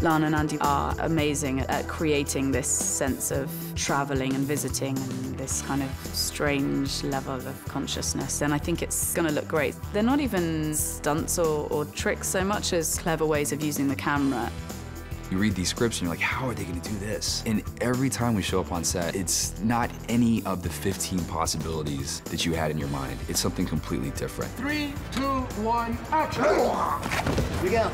Lana and Andy are amazing at creating this sense of traveling and visiting and this kind of strange level of consciousness. And I think it's going to look great. They're not even stunts or, or tricks so much as clever ways of using the camera. You read these scripts and you're like, how are they gonna do this? And every time we show up on set, it's not any of the 15 possibilities that you had in your mind. It's something completely different. Three, two, one, action! We go.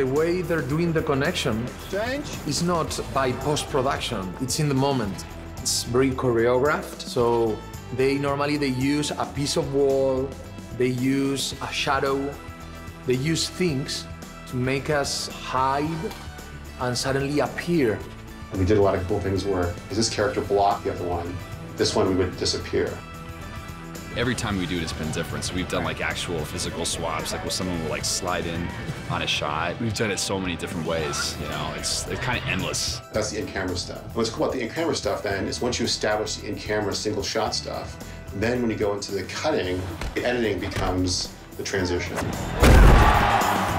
The way they're doing the connection Change. is not by post-production, it's in the moment. It's very choreographed, so they normally they use a piece of wall, they use a shadow, they use things to make us hide and suddenly appear. And we did a lot of cool things where, is this character block the other one? This one we would disappear. Every time we do it, it's been different. So we've done like actual physical swaps, like where someone will like slide in on a shot. We've done it so many different ways. You know, it's it's kind of endless. That's the in-camera stuff. What's cool about the in-camera stuff then is once you establish the in-camera single shot stuff, then when you go into the cutting, the editing becomes the transition.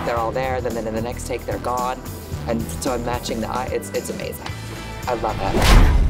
They're all there, then, then in the next take they're gone. And so I'm matching the eye. It's, it's amazing. I love it.